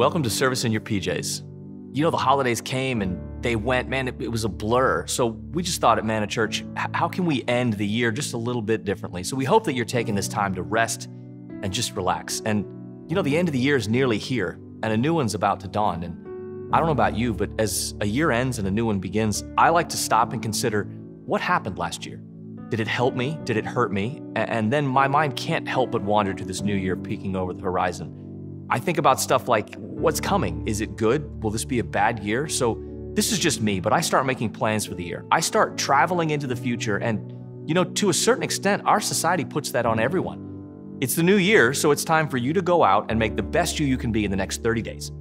welcome to Service in Your PJs. You know, the holidays came and they went, man, it, it was a blur. So we just thought at Manna Church, how can we end the year just a little bit differently? So we hope that you're taking this time to rest and just relax. And, you know, the end of the year is nearly here and a new one's about to dawn. And I don't know about you, but as a year ends and a new one begins, I like to stop and consider what happened last year. Did it help me? Did it hurt me? And then my mind can't help but wander to this new year peeking over the horizon. I think about stuff like what's coming? Is it good? Will this be a bad year? So this is just me, but I start making plans for the year. I start traveling into the future and you know, to a certain extent, our society puts that on everyone. It's the new year, so it's time for you to go out and make the best you you can be in the next 30 days.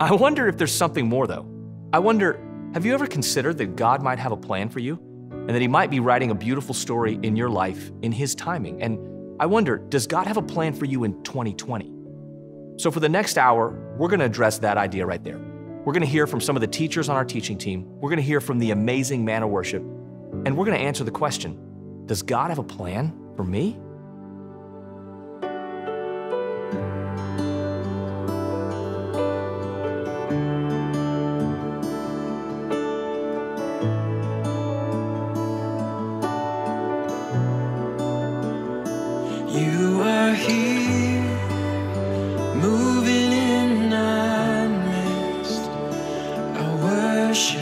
I wonder if there's something more though. I wonder, have you ever considered that God might have a plan for you? And that He might be writing a beautiful story in your life in His timing? And I wonder, does God have a plan for you in 2020? So, for the next hour, we're going to address that idea right there. We're going to hear from some of the teachers on our teaching team. We're going to hear from the amazing Manna Worship. And we're going to answer the question Does God have a plan for me? worship.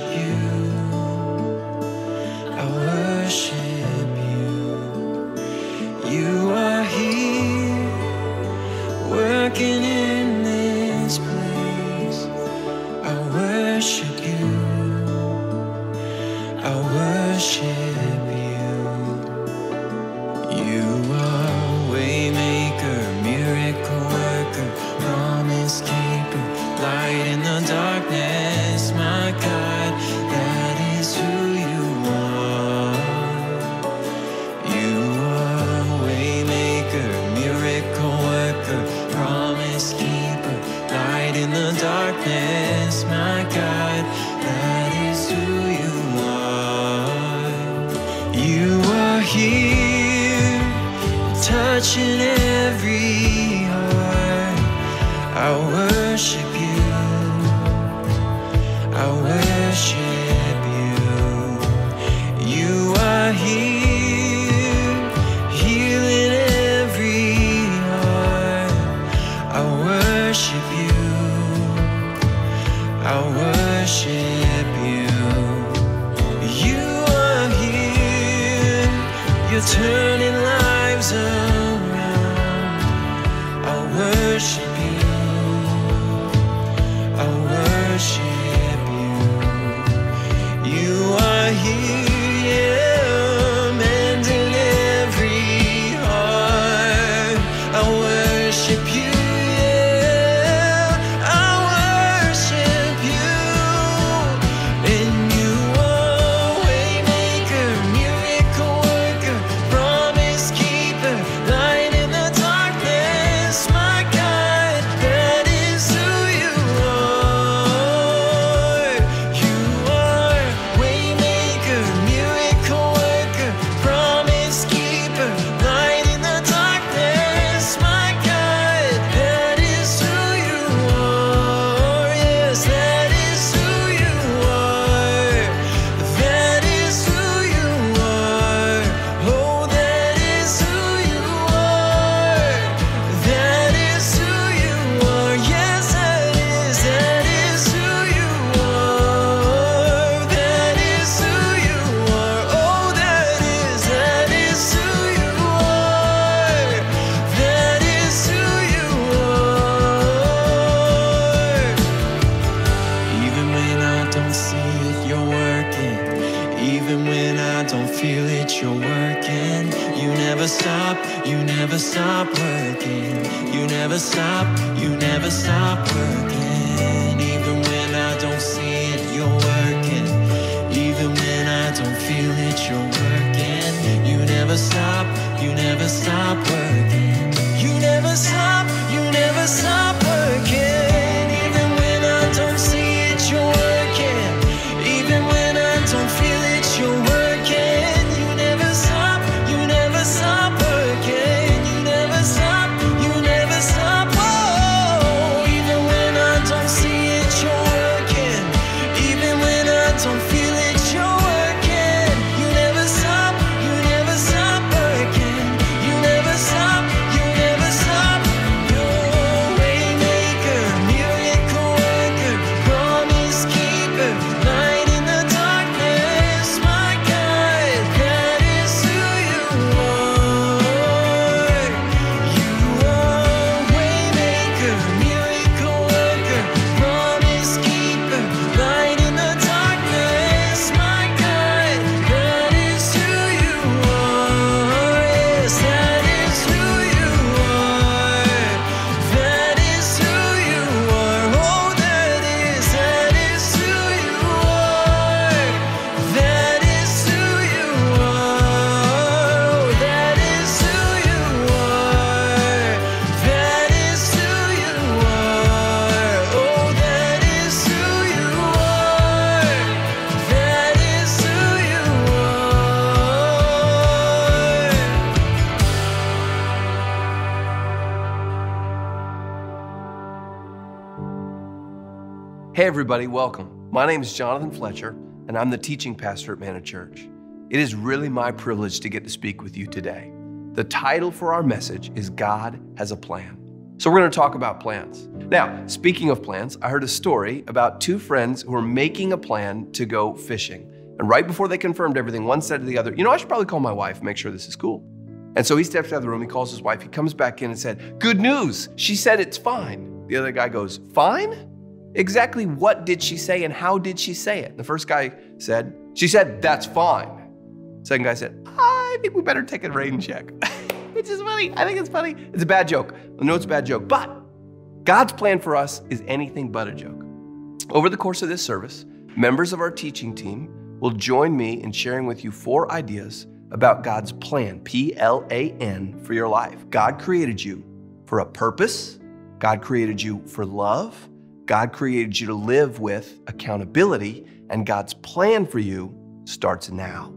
Everybody, welcome. My name is Jonathan Fletcher, and I'm the teaching pastor at Manna Church. It is really my privilege to get to speak with you today. The title for our message is God Has a Plan. So, we're going to talk about plans. Now, speaking of plans, I heard a story about two friends who were making a plan to go fishing. And right before they confirmed everything, one said to the other, You know, I should probably call my wife make sure this is cool. And so he steps out of the room, he calls his wife, he comes back in and said, Good news, she said it's fine. The other guy goes, Fine? Exactly what did she say and how did she say it? The first guy said, She said, That's fine. Second guy said, I think we better take a rain check. Which is funny. I think it's funny. It's a bad joke. I know it's a bad joke, but God's plan for us is anything but a joke. Over the course of this service, members of our teaching team will join me in sharing with you four ideas about God's plan, P L A N, for your life. God created you for a purpose, God created you for love, God created you to live with accountability, and God's plan for you starts now.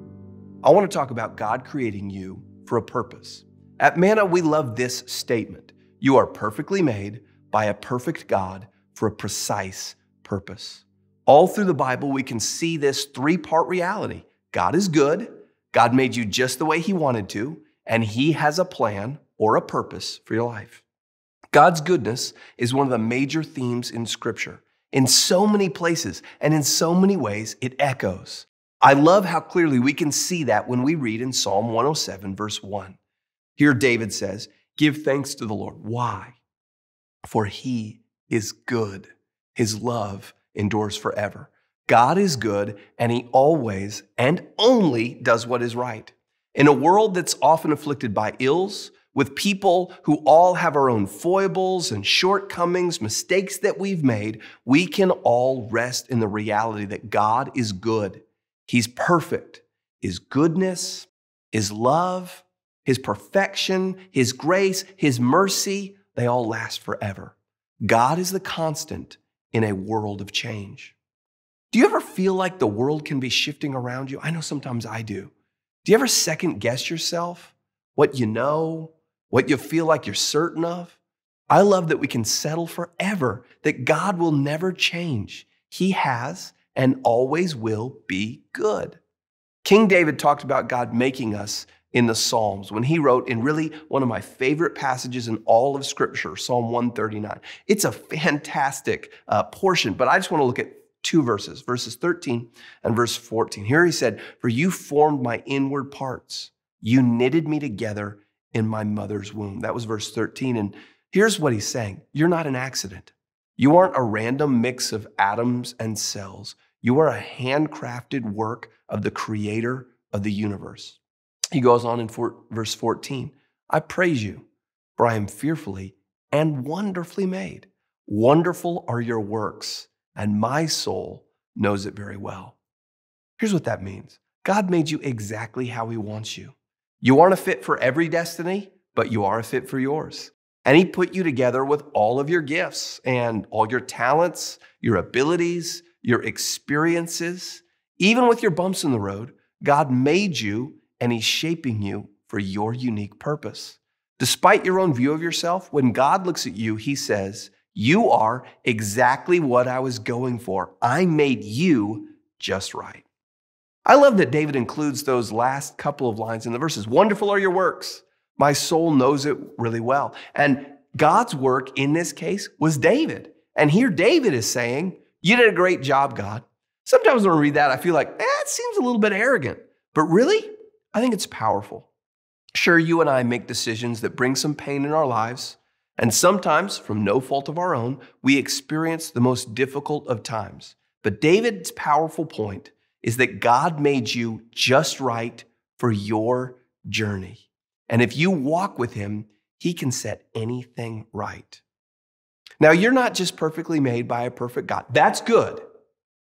I want to talk about God creating you for a purpose. At Manna, we love this statement You are perfectly made by a perfect God for a precise purpose. All through the Bible, we can see this three part reality God is good, God made you just the way He wanted to, and He has a plan or a purpose for your life. God's goodness is one of the major themes in Scripture. In so many places and in so many ways, it echoes. I love how clearly we can see that when we read in Psalm 107, verse 1. Here, David says, Give thanks to the Lord. Why? For he is good. His love endures forever. God is good, and he always and only does what is right. In a world that's often afflicted by ills, with people who all have our own foibles and shortcomings, mistakes that we've made, we can all rest in the reality that God is good. He's perfect. His goodness, His love, His perfection, His grace, His mercy, they all last forever. God is the constant in a world of change. Do you ever feel like the world can be shifting around you? I know sometimes I do. Do you ever second guess yourself? What you know, what you feel like you're certain of? I love that we can settle forever, that God will never change. He has and always will be good. King David talked about God making us in the Psalms when he wrote in really one of my favorite passages in all of Scripture, Psalm 139. It's a fantastic uh, portion, but I just want to look at two verses, verses 13 and verse 14. Here he said, For you formed my inward parts, you knitted me together in my mother's womb. That was verse 13. And here's what he's saying You're not an accident. You aren't a random mix of atoms and cells. You are a handcrafted work of the creator of the universe. He goes on in four, verse 14 I praise you, for I am fearfully and wonderfully made. Wonderful are your works, and my soul knows it very well. Here's what that means God made you exactly how He wants you. You aren't a fit for every destiny, but you are a fit for yours. And He put you together with all of your gifts and all your talents, your abilities, your experiences. Even with your bumps in the road, God made you and He's shaping you for your unique purpose. Despite your own view of yourself, when God looks at you, He says, You are exactly what I was going for. I made you just right. I love that David includes those last couple of lines in the verses. Wonderful are your works. My soul knows it really well. And God's work in this case was David. And here David is saying, You did a great job, God. Sometimes when I read that, I feel like, eh, seems a little bit arrogant. But really, I think it's powerful. Sure, you and I make decisions that bring some pain in our lives. And sometimes, from no fault of our own, we experience the most difficult of times. But David's powerful point is that God made you just right for your journey. And if you walk with Him, He can set anything right. Now, you're not just perfectly made by a perfect God. That's good,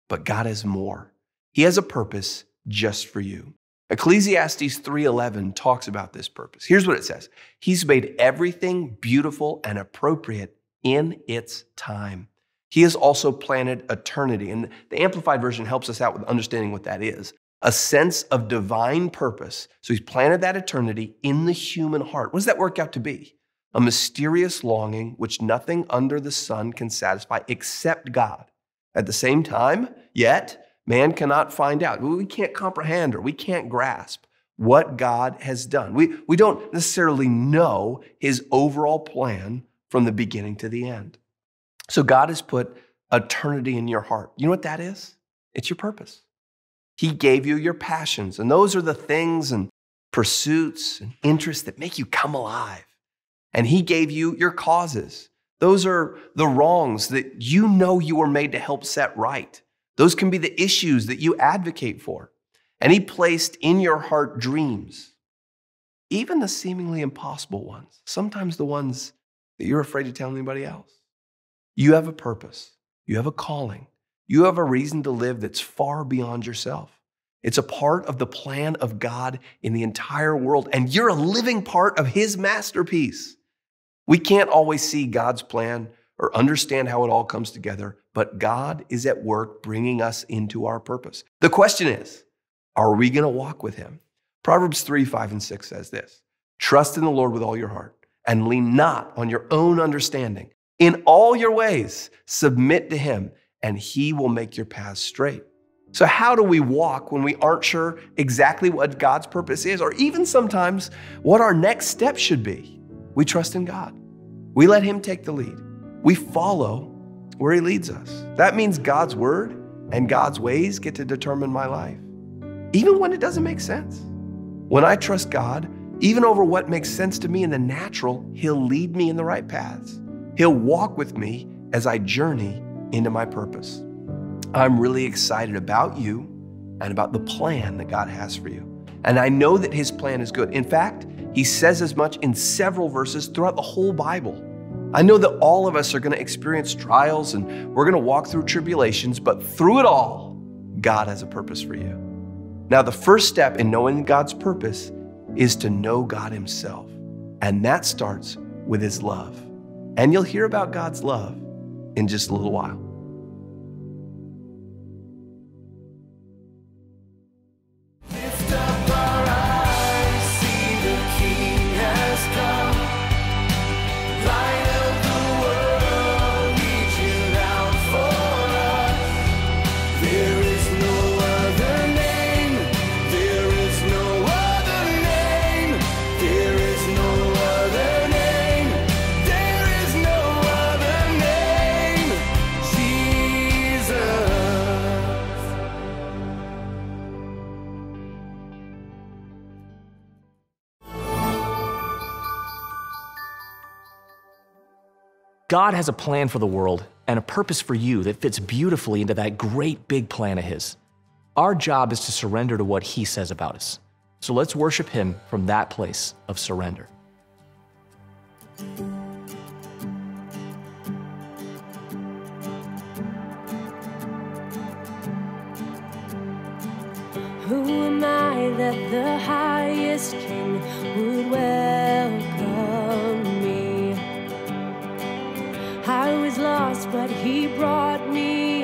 but God has more. He has a purpose just for you. Ecclesiastes 3:11 talks about this purpose. Here's what it says. He's made everything beautiful and appropriate in its time. He has also planted eternity. And the Amplified Version helps us out with understanding what that is a sense of divine purpose. So he's planted that eternity in the human heart. What does that work out to be? A mysterious longing which nothing under the sun can satisfy except God. At the same time, yet, man cannot find out. We can't comprehend or we can't grasp what God has done. We, we don't necessarily know his overall plan from the beginning to the end. So God has put eternity in your heart. You know what that is? It's your purpose. He gave you your passions, and those are the things and pursuits and interests that make you come alive. And He gave you your causes. Those are the wrongs that you know you were made to help set right. Those can be the issues that you advocate for. And He placed in your heart dreams, even the seemingly impossible ones, sometimes the ones that you're afraid to tell anybody else. You have a purpose, you have a calling, you have a reason to live that's far beyond yourself. It's a part of the plan of God in the entire world, and you're a living part of His masterpiece. We can't always see God's plan or understand how it all comes together, but God is at work bringing us into our purpose. The question is, are we going to walk with Him? Proverbs 3 5 and 6 says this Trust in the Lord with all your heart and lean not on your own understanding. In all your ways, submit to Him and He will make your paths straight. So, how do we walk when we aren't sure exactly what God's purpose is, or even sometimes what our next step should be? We trust in God. We let Him take the lead. We follow where He leads us. That means God's word and God's ways get to determine my life, even when it doesn't make sense. When I trust God, even over what makes sense to me in the natural, He'll lead me in the right paths. He'll walk with me as I journey into my purpose. I'm really excited about you and about the plan that God has for you. And I know that His plan is good. In fact, He says as much in several verses throughout the whole Bible. I know that all of us are going to experience trials and we're going to walk through tribulations, but through it all, God has a purpose for you. Now, the first step in knowing God's purpose is to know God Himself. And that starts with His love. And you'll hear about God's love in just a little while. God has a plan for the world and a purpose for you that fits beautifully into that great big plan of His. Our job is to surrender to what He says about us. So let's worship Him from that place of surrender. Who am I that the highest king would welcome I was lost, but he brought me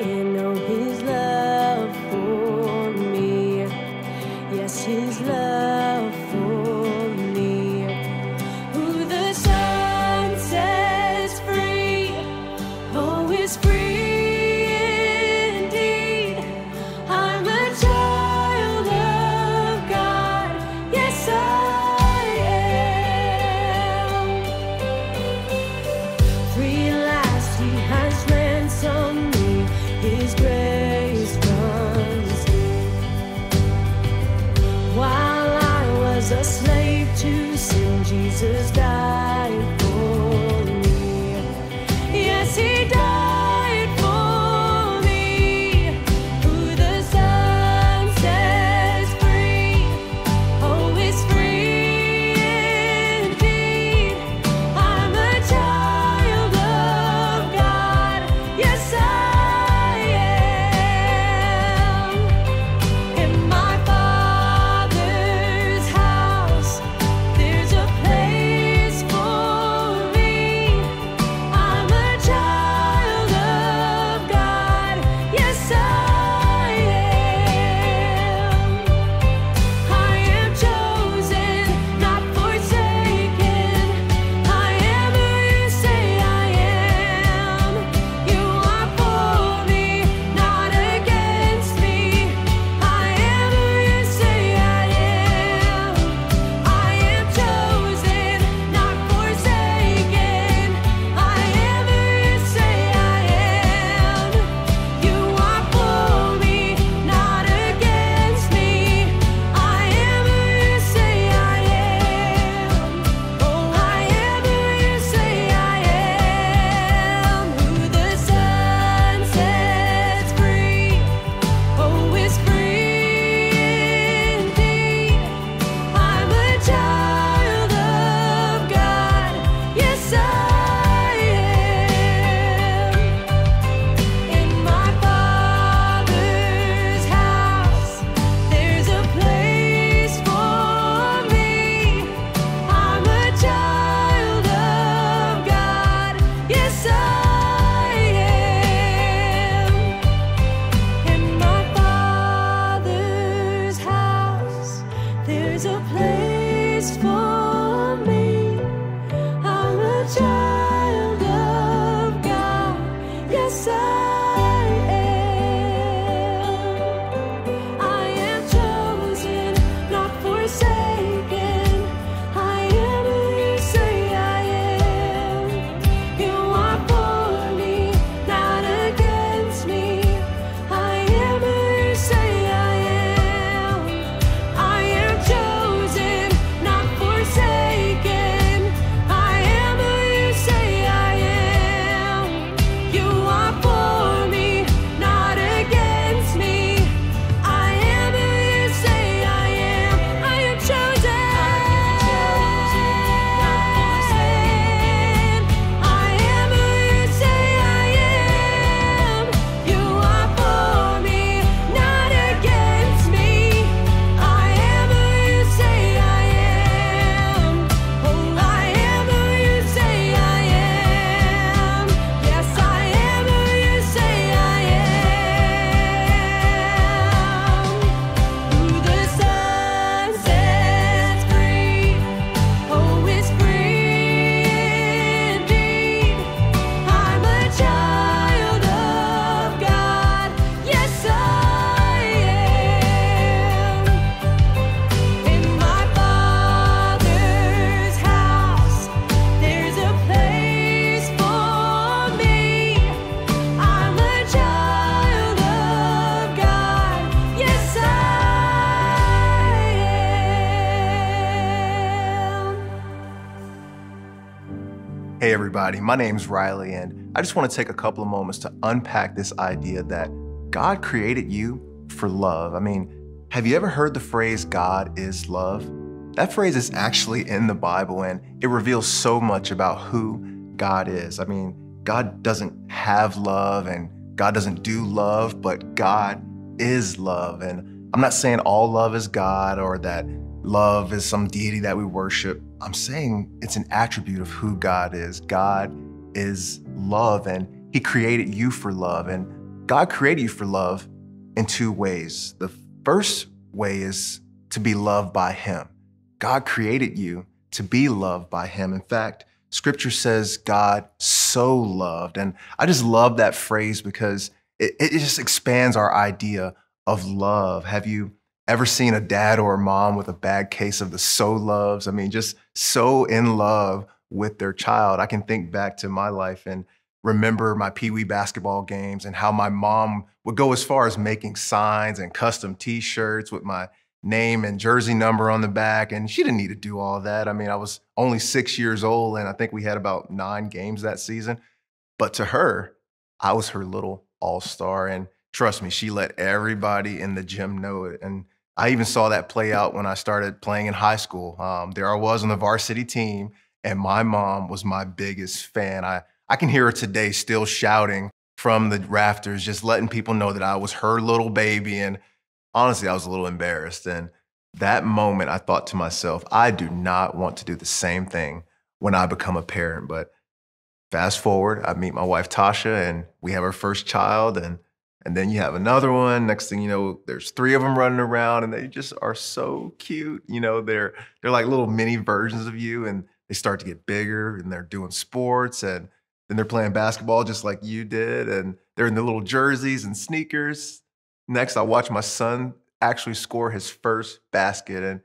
everybody, my name's Riley, and I just want to take a couple of moments to unpack this idea that God created you for love. I mean, have you ever heard the phrase, God is love? That phrase is actually in the Bible, and it reveals so much about who God is. I mean, God doesn't have love and God doesn't do love, but God is love. And I'm not saying all love is God or that love is some deity that we worship. I'm saying it's an attribute of who God is. God is love and He created you for love. And God created you for love in two ways. The first way is to be loved by Him. God created you to be loved by Him. In fact, Scripture says God so loved. And I just love that phrase because it, it just expands our idea of love. Have you ever seen a dad or a mom with a bad case of the so loves? I mean, just so in love with their child. I can think back to my life and remember my pee wee basketball games and how my mom would go as far as making signs and custom t shirts with my name and jersey number on the back. And she didn't need to do all that. I mean, I was only six years old and I think we had about nine games that season. But to her, I was her little all star. And trust me, she let everybody in the gym know it. And I even saw that play out when I started playing in high school. Um, there I was on the varsity team, and my mom was my biggest fan. I, I can hear her today still shouting from the rafters, just letting people know that I was her little baby. And honestly, I was a little embarrassed. And that moment, I thought to myself, I do not want to do the same thing when I become a parent. But fast forward, I meet my wife, Tasha, and we have our first child. And and then you have another one. Next thing you know, there's three of them running around, and they just are so cute. You know, they're they're like little mini versions of you, and they start to get bigger, and they're doing sports, and then they're playing basketball just like you did, and they're in the little jerseys and sneakers. Next, I watched my son actually score his first basket, and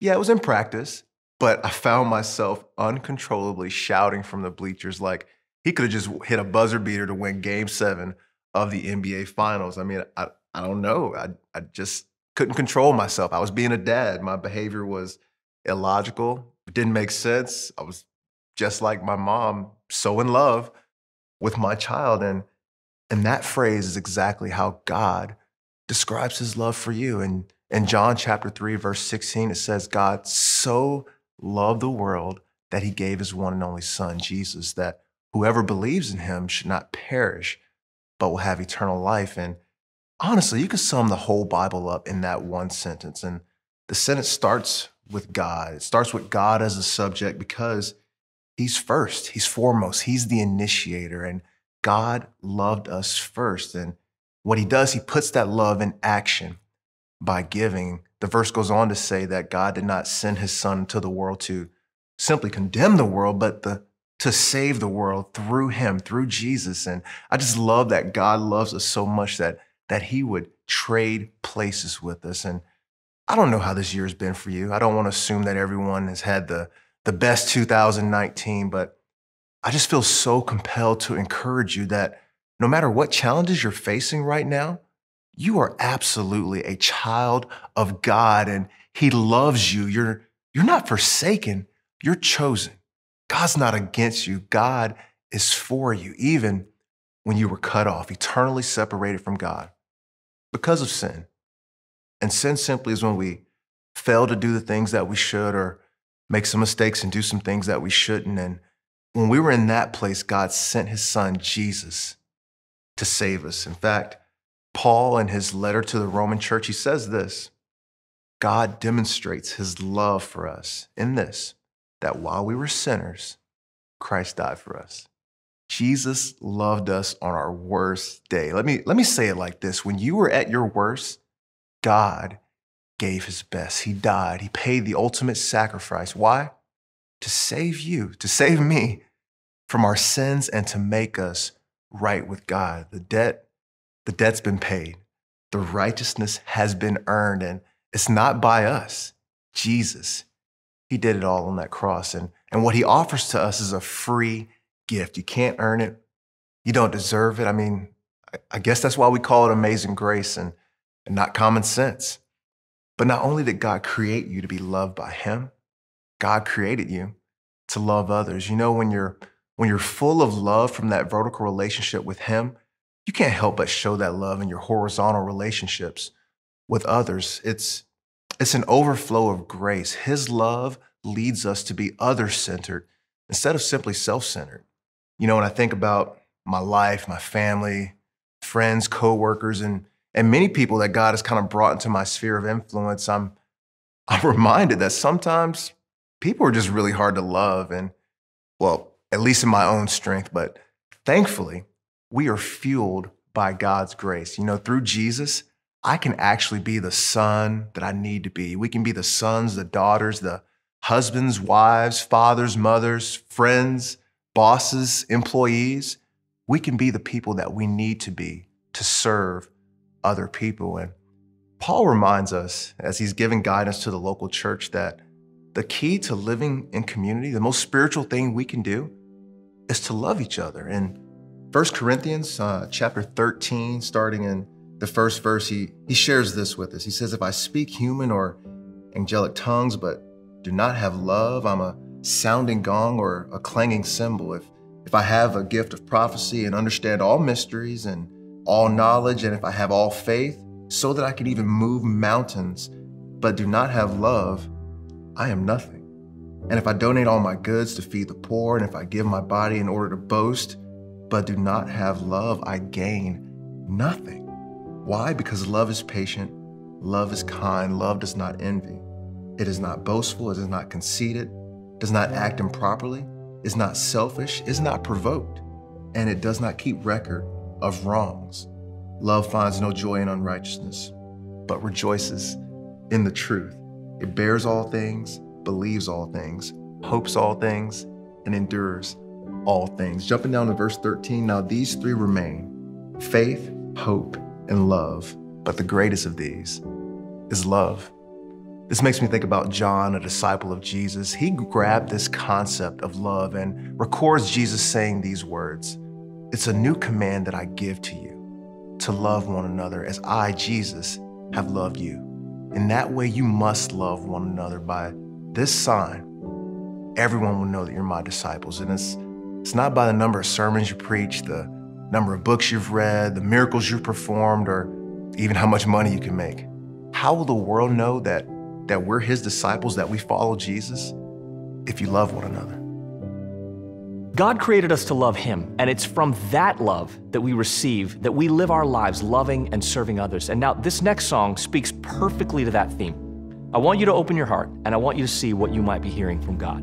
yeah, it was in practice, but I found myself uncontrollably shouting from the bleachers like he could have just hit a buzzer beater to win Game Seven of the NBA Finals. I mean, I, I don't know. I, I just couldn't control myself. I was being a dad. My behavior was illogical. It didn't make sense. I was just like my mom, so in love with my child. And, and that phrase is exactly how God describes his love for you. And in John chapter 3, verse 16, it says, God so loved the world that he gave his one and only son, Jesus, that whoever believes in him should not perish, but will have eternal life. And honestly, you could sum the whole Bible up in that one sentence. And the sentence starts with God. It starts with God as a subject because He's first, He's foremost, He's the initiator. And God loved us first. And what He does, He puts that love in action by giving. The verse goes on to say that God did not send His Son into the world to simply condemn the world, but the to save the world through him, through Jesus. And I just love that God loves us so much that, that he would trade places with us. And I don't know how this year has been for you. I don't want to assume that everyone has had the, the best 2019, but I just feel so compelled to encourage you that no matter what challenges you're facing right now, you are absolutely a child of God and he loves you. You're, you're not forsaken, you're chosen. God's not against you. God is for you, even when you were cut off, eternally separated from God because of sin. And sin simply is when we fail to do the things that we should or make some mistakes and do some things that we shouldn't. And when we were in that place, God sent his son, Jesus, to save us. In fact, Paul, in his letter to the Roman church, he says this God demonstrates his love for us in this that while we were sinners, Christ died for us. Jesus loved us on our worst day. Let me, let me say it like this when you were at your worst, God gave his best. He died, he paid the ultimate sacrifice. Why? To save you, to save me from our sins and to make us right with God. The debt, the debt's been paid. The righteousness has been earned, and it's not by us. Jesus, he did it all on that cross. And, and what he offers to us is a free gift. You can't earn it. You don't deserve it. I mean, I, I guess that's why we call it amazing grace and, and not common sense. But not only did God create you to be loved by him, God created you to love others. You know, when you're when you're full of love from that vertical relationship with Him, you can't help but show that love in your horizontal relationships with others. It's, it's an overflow of grace. His love leads us to be other centered instead of simply self centered. You know, when I think about my life, my family, friends, coworkers, and, and many people that God has kind of brought into my sphere of influence, I'm, I'm reminded that sometimes people are just really hard to love. And, well, at least in my own strength, but thankfully, we are fueled by God's grace. You know, through Jesus, I can actually be the son that I need to be. We can be the sons, the daughters, the husbands, wives, fathers, mothers, friends, bosses, employees. We can be the people that we need to be to serve other people. And Paul reminds us, as he's giving guidance to the local church, that the key to living in community, the most spiritual thing we can do, is to love each other. In 1 Corinthians uh, chapter 13, starting in the first verse, he, he shares this with us. He says, If I speak human or angelic tongues, but do not have love, I'm a sounding gong or a clanging cymbal. If, if I have a gift of prophecy and understand all mysteries and all knowledge, and if I have all faith, so that I can even move mountains, but do not have love, I am nothing. And if I donate all my goods to feed the poor, and if I give my body in order to boast, but do not have love, I gain nothing. Why? Because love is patient, love is kind, love does not envy. It is not boastful, it is not conceited, does not act improperly, is not selfish, is not provoked, and it does not keep record of wrongs. Love finds no joy in unrighteousness, but rejoices in the truth. It bears all things believes all things, hopes all things, and endures all things. Jumping down to verse 13, now these three remain faith, hope, and love. But the greatest of these is love. This makes me think about John, a disciple of Jesus. He grabbed this concept of love and records Jesus saying these words It's a new command that I give to you to love one another as I, Jesus, have loved you. In that way, you must love one another by this sign, everyone will know that you're my disciples. And it's, it's not by the number of sermons you preach, the number of books you've read, the miracles you've performed, or even how much money you can make. How will the world know that, that we're his disciples, that we follow Jesus? If you love one another. God created us to love Him, and it's from that love that we receive that we live our lives loving and serving others. And now, this next song speaks perfectly to that theme. I want you to open your heart and I want you to see what you might be hearing from God.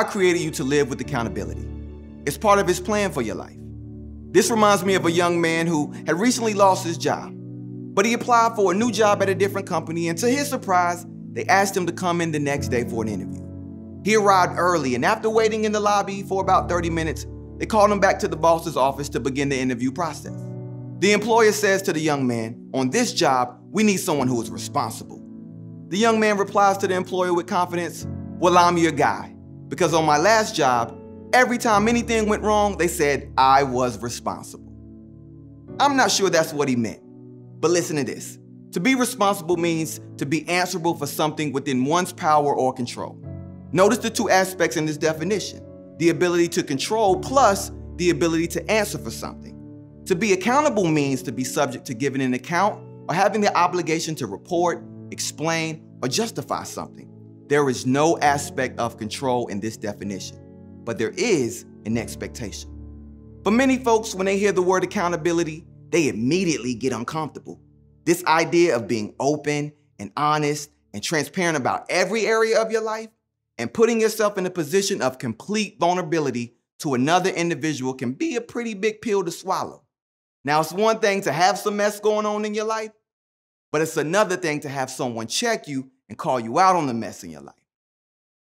God created you to live with accountability. It's part of his plan for your life. This reminds me of a young man who had recently lost his job, but he applied for a new job at a different company, and to his surprise, they asked him to come in the next day for an interview. He arrived early, and after waiting in the lobby for about 30 minutes, they called him back to the boss's office to begin the interview process. The employer says to the young man, On this job, we need someone who is responsible. The young man replies to the employer with confidence, Well, I'm your guy. Because on my last job, every time anything went wrong, they said I was responsible. I'm not sure that's what he meant, but listen to this. To be responsible means to be answerable for something within one's power or control. Notice the two aspects in this definition the ability to control plus the ability to answer for something. To be accountable means to be subject to giving an account or having the obligation to report, explain, or justify something. There is no aspect of control in this definition, but there is an expectation. For many folks, when they hear the word accountability, they immediately get uncomfortable. This idea of being open and honest and transparent about every area of your life and putting yourself in a position of complete vulnerability to another individual can be a pretty big pill to swallow. Now, it's one thing to have some mess going on in your life, but it's another thing to have someone check you and call you out on the mess in your life.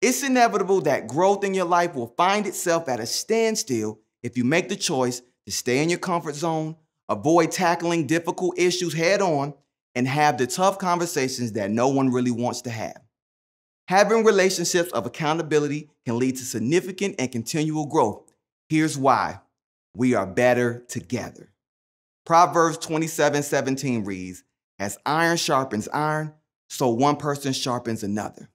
It's inevitable that growth in your life will find itself at a standstill if you make the choice to stay in your comfort zone, avoid tackling difficult issues head on, and have the tough conversations that no one really wants to have. Having relationships of accountability can lead to significant and continual growth. Here's why we are better together. Proverbs 27 17 reads, As iron sharpens iron, so one person sharpens another.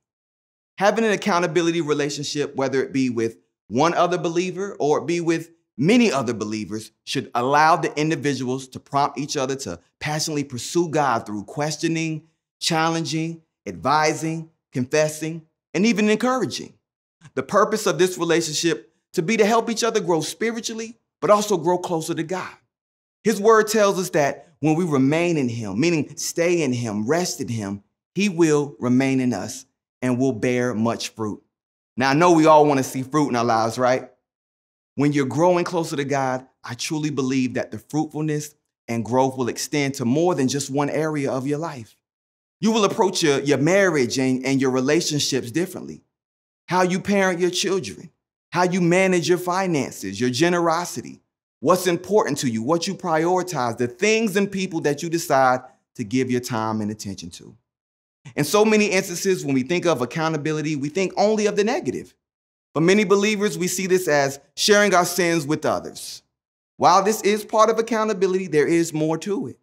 Having an accountability relationship, whether it be with one other believer or it be with many other believers, should allow the individuals to prompt each other to passionately pursue God through questioning, challenging, advising, confessing, and even encouraging. The purpose of this relationship to be to help each other grow spiritually, but also grow closer to God. His word tells us that when we remain in him, meaning stay in him, rest in him, he will remain in us and will bear much fruit. Now, I know we all want to see fruit in our lives, right? When you're growing closer to God, I truly believe that the fruitfulness and growth will extend to more than just one area of your life. You will approach your, your marriage and, and your relationships differently. How you parent your children, how you manage your finances, your generosity, what's important to you, what you prioritize, the things and people that you decide to give your time and attention to. In so many instances, when we think of accountability, we think only of the negative. For many believers, we see this as sharing our sins with others. While this is part of accountability, there is more to it.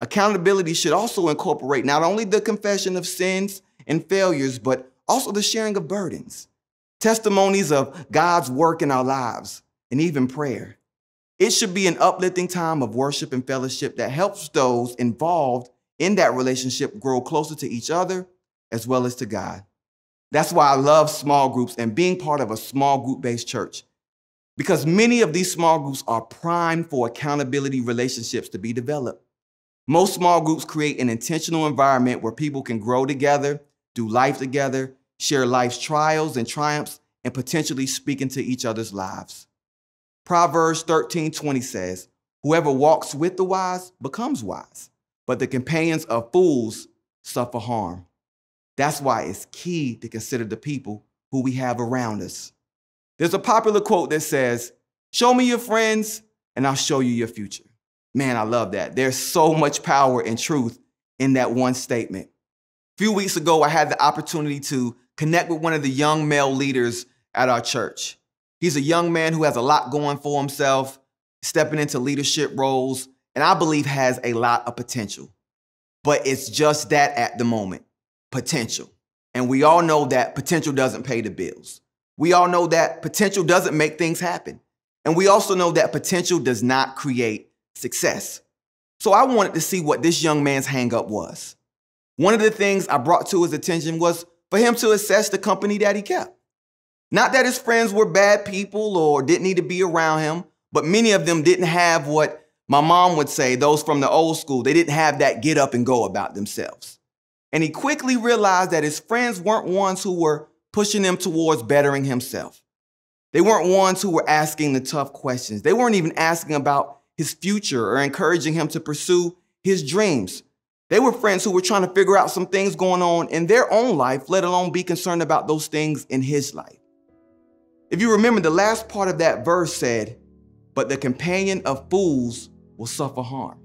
Accountability should also incorporate not only the confession of sins and failures, but also the sharing of burdens, testimonies of God's work in our lives, and even prayer. It should be an uplifting time of worship and fellowship that helps those involved in that relationship grow closer to each other as well as to God. That's why I love small groups and being part of a small group based church because many of these small groups are primed for accountability relationships to be developed. Most small groups create an intentional environment where people can grow together, do life together, share life's trials and triumphs, and potentially speak into each other's lives. Proverbs 13 20 says, Whoever walks with the wise becomes wise but the companions of fools suffer harm. That's why it's key to consider the people who we have around us. There's a popular quote that says, Show me your friends, and I'll show you your future. Man, I love that. There's so much power and truth in that one statement. A few weeks ago, I had the opportunity to connect with one of the young male leaders at our church. He's a young man who has a lot going for himself, stepping into leadership roles, and I believe has a lot of potential. But it's just that at the moment potential. And we all know that potential doesn't pay the bills. We all know that potential doesn't make things happen. And we also know that potential does not create success. So I wanted to see what this young man's hangup was. One of the things I brought to his attention was for him to assess the company that he kept. Not that his friends were bad people or didn't need to be around him, but many of them didn't have what my mom would say, those from the old school, they didn't have that get up and go about themselves. And he quickly realized that his friends weren't ones who were pushing him towards bettering himself. They weren't ones who were asking the tough questions. They weren't even asking about his future or encouraging him to pursue his dreams. They were friends who were trying to figure out some things going on in their own life, let alone be concerned about those things in his life. If you remember, the last part of that verse said, But the companion of fools will suffer harm.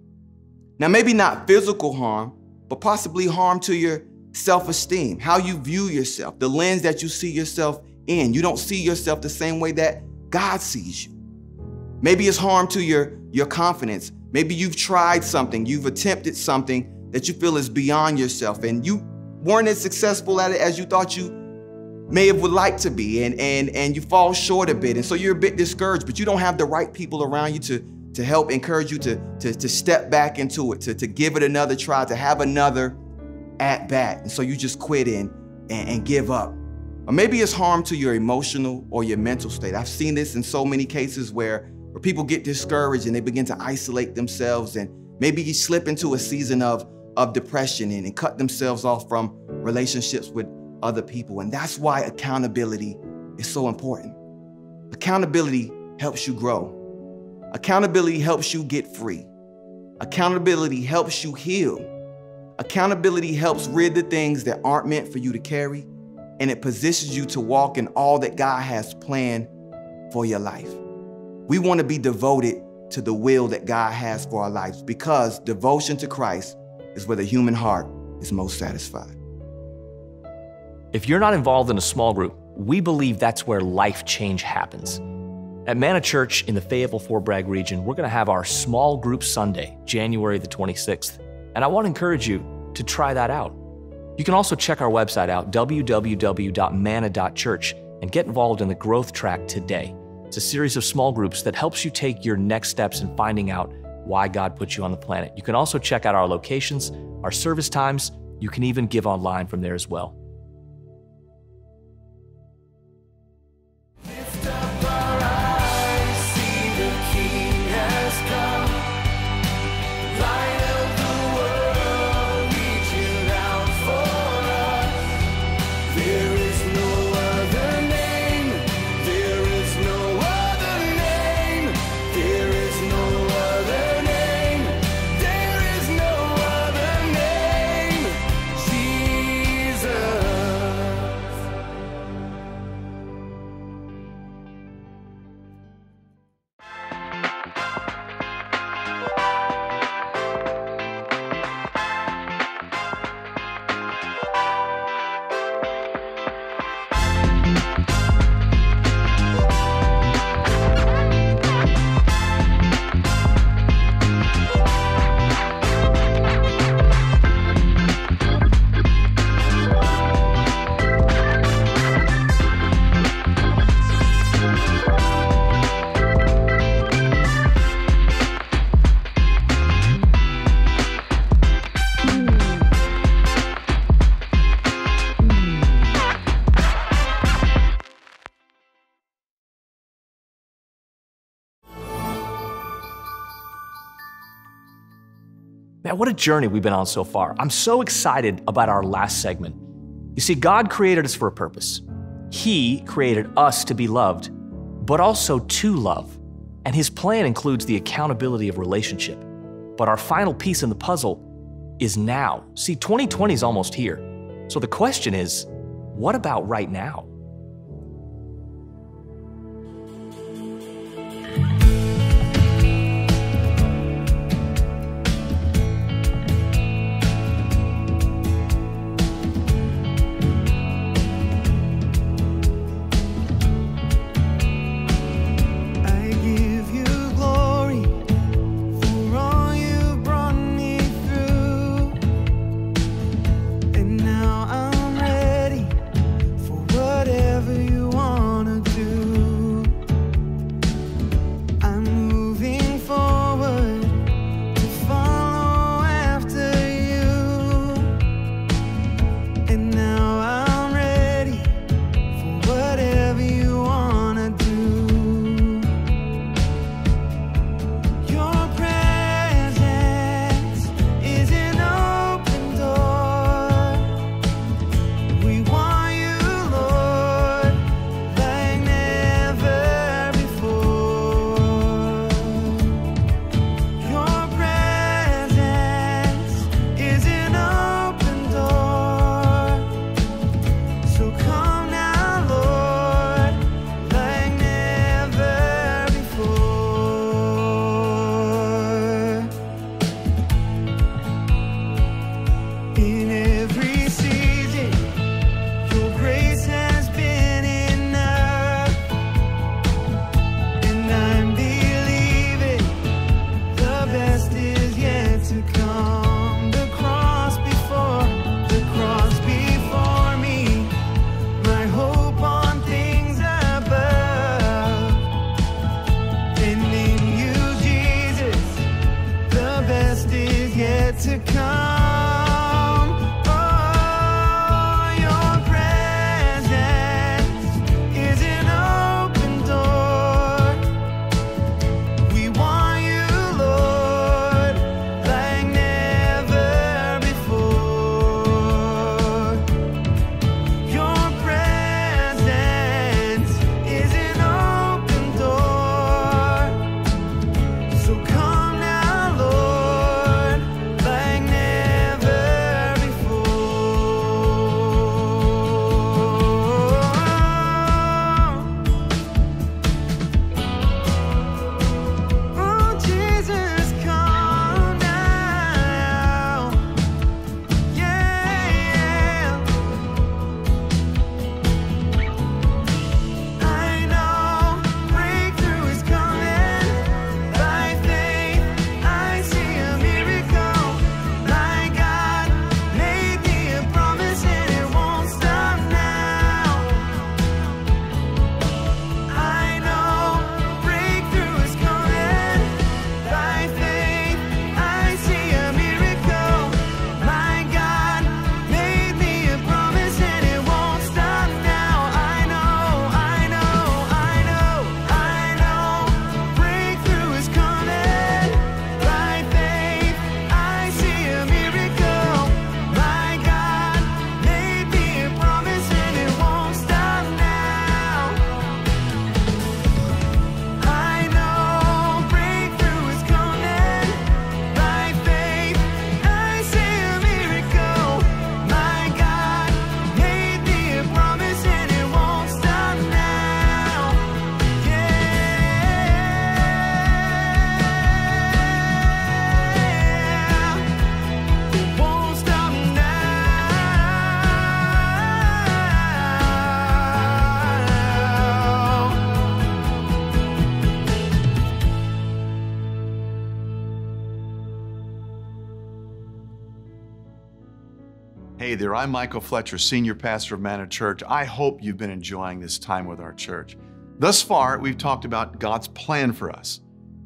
Now, maybe not physical harm, but possibly harm to your self esteem, how you view yourself, the lens that you see yourself in. You don't see yourself the same way that God sees you. Maybe it's harm to your, your confidence. Maybe you've tried something, you've attempted something that you feel is beyond yourself, and you weren't as successful at it as you thought you may have would like to be, and and and you fall short a bit, and so you're a bit discouraged, but you don't have the right people around you to to help encourage you to to, to step back into it, to, to give it another try, to have another at bat. And so you just quit in and, and give up. Or maybe it's harm to your emotional or your mental state. I've seen this in so many cases where, where people get discouraged and they begin to isolate themselves and maybe you slip into a season of, of depression and, and cut themselves off from relationships with other people. And that's why accountability is so important. Accountability helps you grow. Accountability helps you get free. Accountability helps you heal. Accountability helps rid the things that aren't meant for you to carry, and it positions you to walk in all that God has planned for your life. We want to be devoted to the will that God has for our lives because devotion to Christ is where the human heart is most satisfied. If you're not involved in a small group, we believe that's where life change happens. At Manna Church in the Fayetteville Fort Bragg region, we're going to have our small group Sunday, January the 26th. And I want to encourage you to try that out. You can also check our website out, www.manna.church, and get involved in the growth track today. It's a series of small groups that helps you take your next steps in finding out why God put you on the planet. You can also check out our locations, our service times. You can even give online from there as well. What a journey we've been on so far. I'm so excited about our last segment. You see, God created us for a purpose. He created us to be loved, but also to love. And His plan includes the accountability of relationship. But our final piece in the puzzle is now. See, 2020 is almost here. So the question is what about right now? Hey there, I'm Michael Fletcher, Senior Pastor of Manna Church. I hope you've been enjoying this time with our church. Thus far, we've talked about God's plan for us.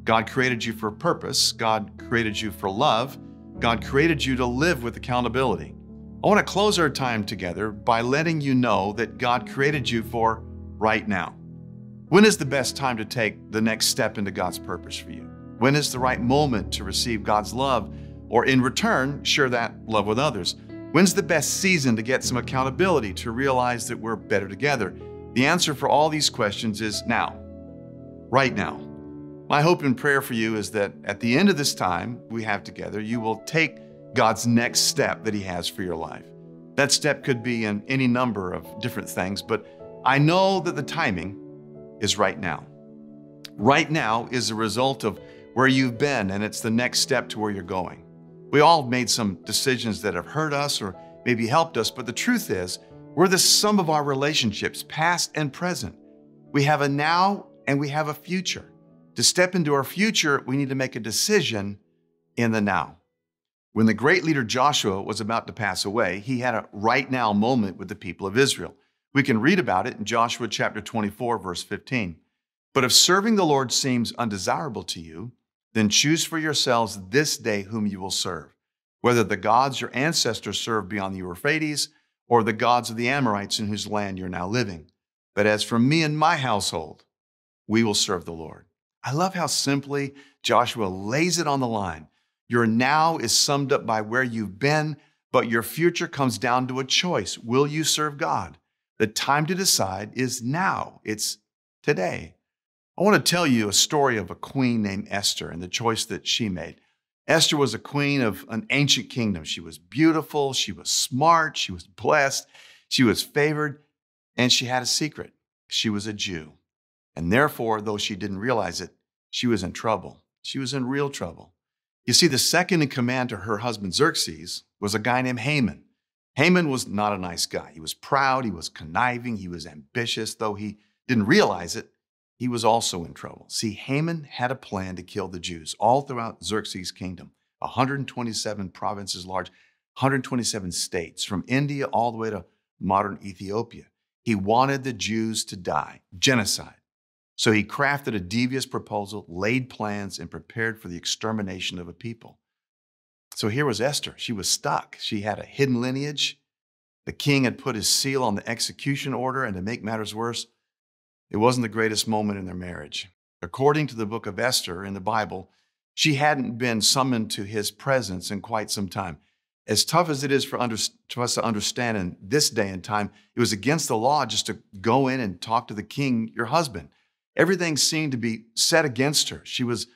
God created you for a purpose, God created you for love, God created you to live with accountability. I want to close our time together by letting you know that God created you for right now. When is the best time to take the next step into God's purpose for you? When is the right moment to receive God's love or in return share that love with others? When's the best season to get some accountability to realize that we're better together? The answer for all these questions is now, right now. My hope and prayer for you is that at the end of this time we have together, you will take God's next step that He has for your life. That step could be in any number of different things, but I know that the timing is right now. Right now is the result of where you've been, and it's the next step to where you're going. We all made some decisions that have hurt us or maybe helped us, but the truth is, we're the sum of our relationships, past and present. We have a now and we have a future. To step into our future, we need to make a decision in the now. When the great leader Joshua was about to pass away, he had a right now moment with the people of Israel. We can read about it in Joshua chapter 24, verse 15. But if serving the Lord seems undesirable to you, then choose for yourselves this day whom you will serve, whether the gods your ancestors served beyond the Euphrates or the gods of the Amorites in whose land you're now living. But as for me and my household, we will serve the Lord. I love how simply Joshua lays it on the line. Your now is summed up by where you've been, but your future comes down to a choice. Will you serve God? The time to decide is now, it's today. I want to tell you a story of a queen named Esther and the choice that she made. Esther was a queen of an ancient kingdom. She was beautiful, she was smart, she was blessed, she was favored, and she had a secret. She was a Jew. And therefore, though she didn't realize it, she was in trouble. She was in real trouble. You see, the second in command to her husband Xerxes was a guy named Haman. Haman was not a nice guy. He was proud, he was conniving, he was ambitious, though he didn't realize it he was also in trouble. See, Haman had a plan to kill the Jews all throughout Xerxes' kingdom, 127 provinces large, 127 states, from India all the way to modern Ethiopia. He wanted the Jews to die, genocide. So he crafted a devious proposal, laid plans, and prepared for the extermination of a people. So here was Esther. She was stuck. She had a hidden lineage. The king had put his seal on the execution order, and to make matters worse, it wasn't the greatest moment in their marriage. According to the book of Esther in the Bible, she hadn't been summoned to his presence in quite some time. As tough as it is for, under, us to understand in this day and time, it was against the law just to go in and talk to the king, your husband. Everything seemed to be set against her. She was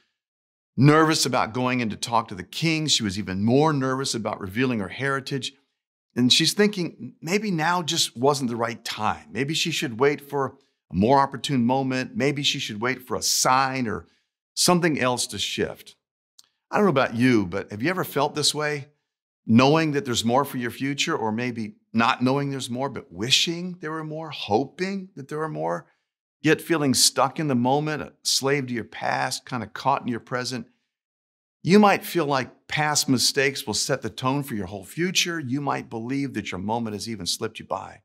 nervous about going in to talk to the king. She was even more nervous about revealing her heritage. And she's thinking maybe now just wasn't the right time. Maybe she should wait for a more opportune moment. Maybe she should wait for a sign or something else to shift. I don't know about you, but have you ever felt this way? Knowing that there's more for your future, or maybe not knowing there's more, but wishing there were more, hoping that there were more, yet feeling stuck in the moment, a slave to your past, kind of caught in your present. You might feel like past mistakes will set the tone for your whole future. You might believe that your moment has even slipped you by.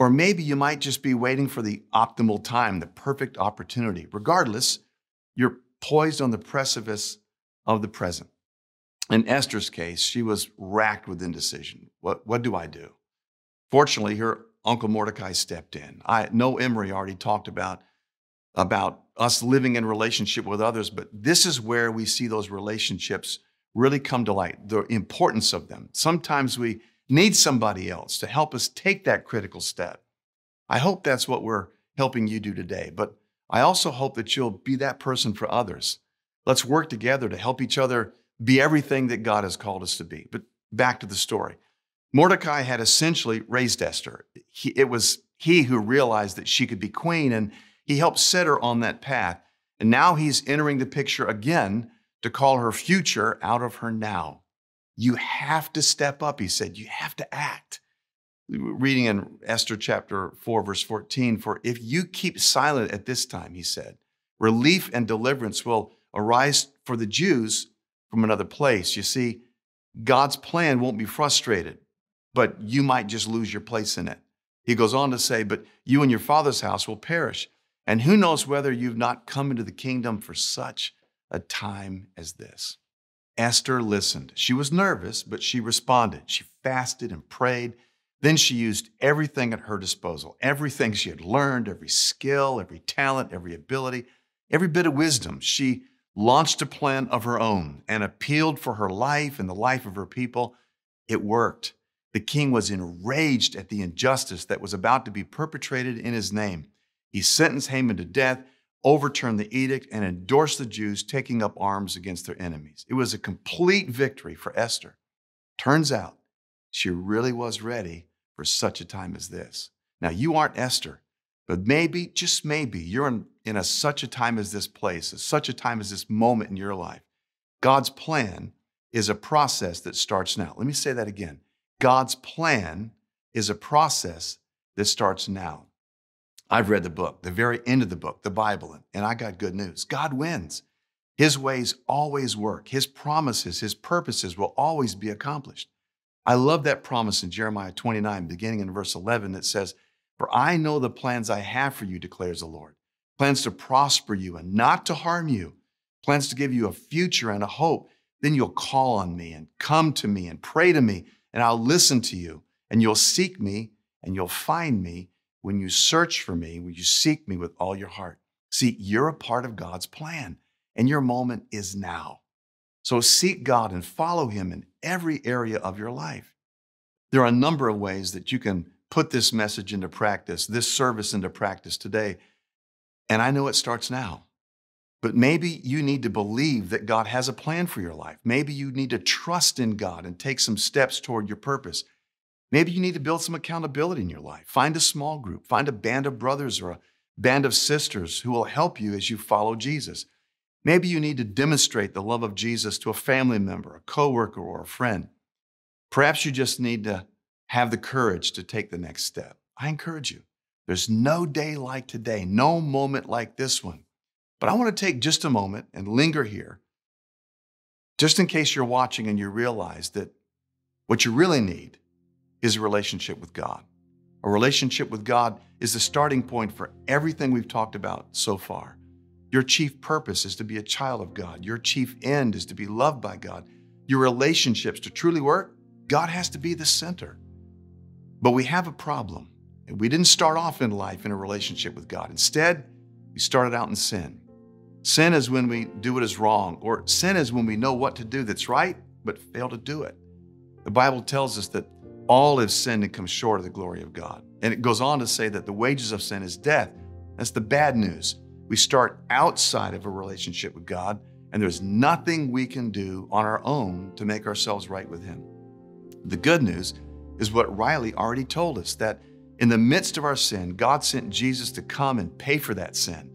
Or maybe you might just be waiting for the optimal time, the perfect opportunity. Regardless, you're poised on the precipice of the present. In Esther's case, she was racked with indecision. What, what do I do? Fortunately, her uncle Mordecai stepped in. I know Emery already talked about, about us living in relationship with others, but this is where we see those relationships really come to light, the importance of them. Sometimes we need somebody else to help us take that critical step. I hope that's what we're helping you do today, but I also hope that you'll be that person for others. Let's work together to help each other be everything that God has called us to be. But back to the story. Mordecai had essentially raised Esther. He, it was he who realized that she could be queen, and he helped set her on that path. And now he's entering the picture again to call her future out of her now. You have to step up, he said. You have to act. Reading in Esther chapter 4, verse 14, for if you keep silent at this time, he said, relief and deliverance will arise for the Jews from another place. You see, God's plan won't be frustrated. but you might just lose your place in it. He goes on to say, But you and your father's house will perish. And who knows whether you've not come into the kingdom for such a time as this? Esther listened. She was nervous, but she responded. She fasted and prayed. Then she used everything at her disposal everything she had learned, every skill, every talent, every ability, every bit of wisdom. She launched a plan of her own and appealed for her life and the life of her people. It worked. The king was enraged at the injustice that was about to be perpetrated in his name. He sentenced Haman to death, overturned the edict, and endorsed the Jews taking up arms against their enemies. It was a complete victory for Esther. Turns out she really was ready for such a time as this. Now, you aren't Esther, but maybe, just maybe, you're in, in a, such a time as this place, such a time as this moment in your life. God's plan is a process that starts now. Let me say that again. God's plan is a process that starts now. I've read the book, the very end of the book, the Bible, and I got good news. God wins. His ways always work. His promises, his purposes will always be accomplished. I love that promise in Jeremiah 29, beginning in verse 11, that says, For I know the plans I have for you, declares the Lord plans to prosper you and not to harm you, plans to give you a future and a hope. Then you'll call on me and come to me and pray to me and I'll listen to you, and you'll seek me, and you'll find me when you search for me, when you seek me with all your heart. See, you're a part of God's plan, and your moment is now. So seek God and follow Him in every area of your life. There are a number of ways that you can put this message into practice, this service into practice today. And I know it starts now. But maybe you need to believe that God has a plan for your life. Maybe you need to trust in God and take some steps toward your purpose. Maybe you need to build some accountability in your life. Find a small group, find a band of brothers or a band of sisters who will help you as you follow Jesus. Maybe you need to demonstrate the love of Jesus to a family member, a coworker, or a friend. Perhaps you just need to have the courage to take the next step. I encourage you. There's no day like today, no moment like this one but I want to take just a moment and linger here, just in case you're watching and you realize that what you really need is a relationship with God. A relationship with God is the starting point for everything we've talked about so far. Your chief purpose is to be a child of God. Your chief end is to be loved by God. Your relationships to truly work, God has to be the center. But we have a problem. We didn't start off in life in a relationship with God. Instead, we started out in sin. Sin is when we do what is wrong, or sin is when we know what to do that's right, but fail to do it. The Bible tells us that all have sinned and come short of the glory of God. And it goes on to say that the wages of sin is death. That's the bad news. We start outside of a relationship with God, and there's nothing we can do on our own to make ourselves right with Him. The good news is what Riley already told us that in the midst of our sin, God sent Jesus to come and pay for that sin.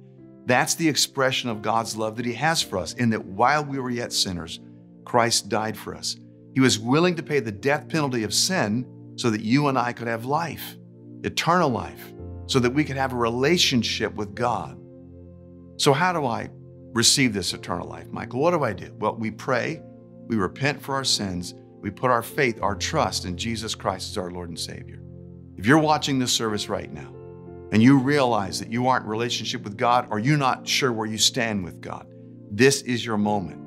That's the expression of God's love that He has for us, in that while we were yet sinners, Christ died for us. He was willing to pay the death penalty of sin so that you and I could have life, eternal life, so that we could have a relationship with God. So, how do I receive this eternal life, Michael? What do I do? Well, we pray, we repent for our sins, we put our faith, our trust in Jesus Christ as our Lord and Savior. If you're watching this service right now, and you realize that you aren't in relationship with God or you're not sure where you stand with God, this is your moment.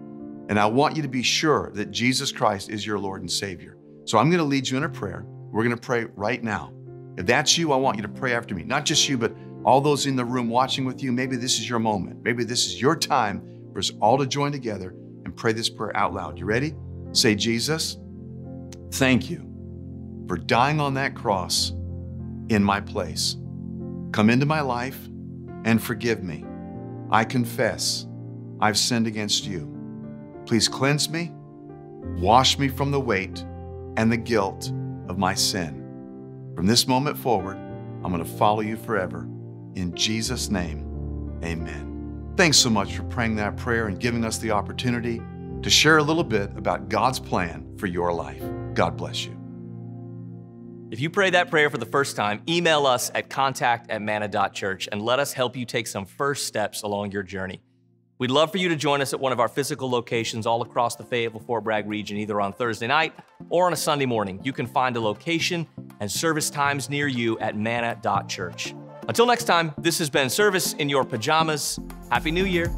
And I want you to be sure that Jesus Christ is your Lord and Savior. So I'm going to lead you in a prayer. We're going to pray right now. If that's you, I want you to pray after me. Not just you, but all those in the room watching with you. Maybe this is your moment. Maybe this is your time for us all to join together and pray this prayer out loud. You ready? Say, Jesus, thank you for dying on that cross in my place. Come into my life and forgive me. I confess I've sinned against you. Please cleanse me, wash me from the weight and the guilt of my sin. From this moment forward, I'm going to follow you forever. In Jesus' name, amen. Thanks so much for praying that prayer and giving us the opportunity to share a little bit about God's plan for your life. God bless you. If you pray that prayer for the first time, email us at contact at manna.church and let us help you take some first steps along your journey. We'd love for you to join us at one of our physical locations all across the Fayetteville Fort Bragg region, either on Thursday night or on a Sunday morning. You can find a location and service times near you at manna.church. Until next time, this has been Service in Your Pajamas. Happy New Year.